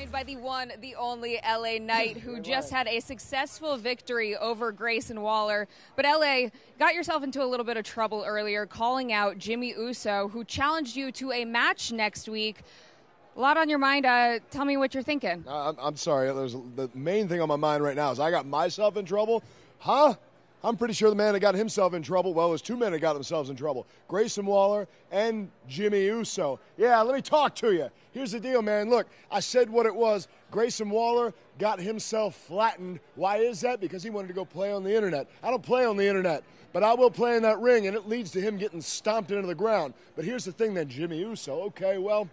Joined by the one, the only LA Knight, who just had a successful victory over Grayson Waller. But LA got yourself into a little bit of trouble earlier, calling out Jimmy Uso, who challenged you to a match next week. A lot on your mind. Uh, tell me what you're thinking. I'm, I'm sorry. There's the main thing on my mind right now is I got myself in trouble. Huh? I'm pretty sure the man that got himself in trouble, well, there's two men that got themselves in trouble Grayson Waller and Jimmy Uso. Yeah, let me talk to you. Here's the deal, man. Look, I said what it was. Grayson Waller got himself flattened. Why is that? Because he wanted to go play on the internet. I don't play on the internet, but I will play in that ring, and it leads to him getting stomped into the ground. But here's the thing then, Jimmy Uso. Okay, well,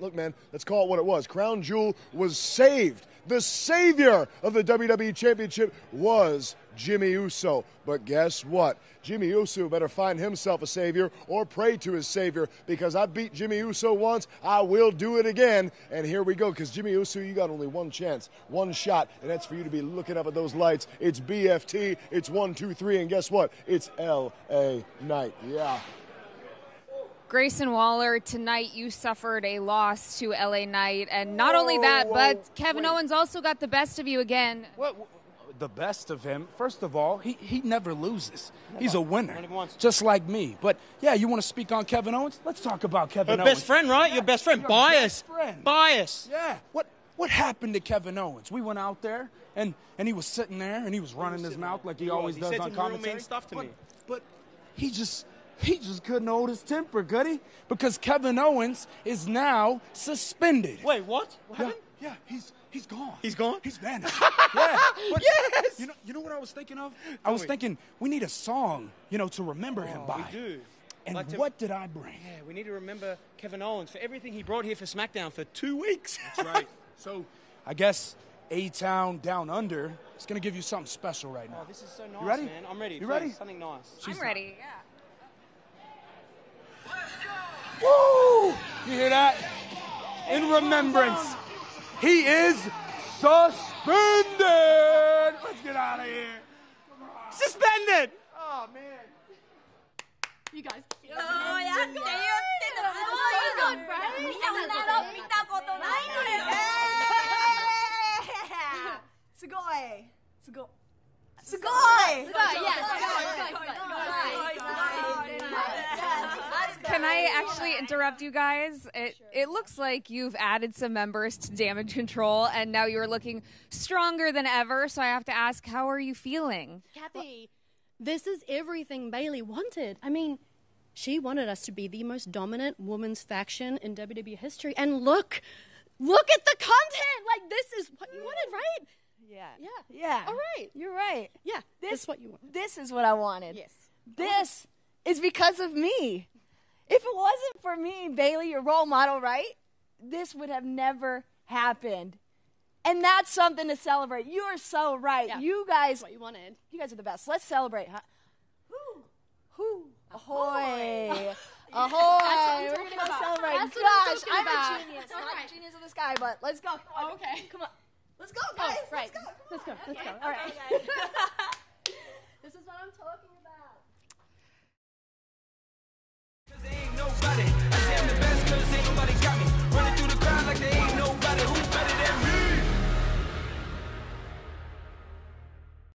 look, man, let's call it what it was. Crown Jewel was saved. The savior of the WWE Championship was Jimmy Uso. But guess what? Jimmy Uso better find himself a savior or pray to his savior because I beat Jimmy Uso once. I will do it again. And here we go because Jimmy Uso, you got only one chance, one shot, and that's for you to be looking up at those lights. It's BFT, it's one, two, three, and guess what? It's LA Knight. Yeah. Grayson Waller, tonight you suffered a loss to LA Knight. And not only that, Whoa, but Kevin wait. Owens also got the best of you again. What? The best of him. First of all, he, he never loses. He's a winner, just like me. But yeah, you want to speak on Kevin Owens? Let's talk about Kevin Your Owens. best friend, right? Your best friend. Your Bias. best friend. Bias. Yeah. What what happened to Kevin Owens? We went out there and and he was sitting there and he was running his mouth there. like he, He was. always He does said on some mean commentary. stuff to but, me. But he just he just couldn't hold his temper, could he? Because Kevin Owens is now suspended. Wait, what? What Yeah, happened? yeah, he's he's gone. He's gone? He's vanished. yeah. But Yes! You know, you know what I was thinking of? I was me. thinking we need a song, you know, to remember him Oh, by. we do. And Like to- what did I bring? Yeah, we need to remember Kevin Owens for everything he brought here for SmackDown for two weeks. That's right. So I guess A Town Down Under is gonna give you something special right now. Oh, this is so nice, you ready? man. I'm ready. You Please, ready? Something nice. I'm ready, yeah. that? In remembrance, he is suspended. Let's get out of here. Suspended. Oh man. You guys. Oh, yeah. Yeah, you're good, right? すごい。すごい。すごい。 Can I actually interrupt you guys? It, it looks like you've added some members to Damage CTRL, and now you're looking stronger than ever. So I have to ask, how are you feeling? Cathy, this is everything Bayley wanted. I mean, she wanted us to be the most dominant women's faction in WWE history. And look, look at the content. Like, this is what you wanted, right? Yeah. Yeah. Yeah. All right. You're right. Yeah. This, This is what you wanted. This is what I wanted. Yes. This is because of me. If it wasn't for me, Bayley, your role model, right? This would have never happened. And that's something to celebrate. You are so right. Yeah. You guys, What you wanted. you guys are the best. Let's celebrate. Huh? Whoo. Whoo. Ahoy. Ahoy. I'm We're talking going to about. celebrate. That's what I'm Gosh, talking I'm about. a genius. All Not right. genius of the sky, but let's go. Come on. Oh, okay. Come on. Let's go, oh, guys. right. Let's go. Let's go. Let's Okay. go. All right. Okay.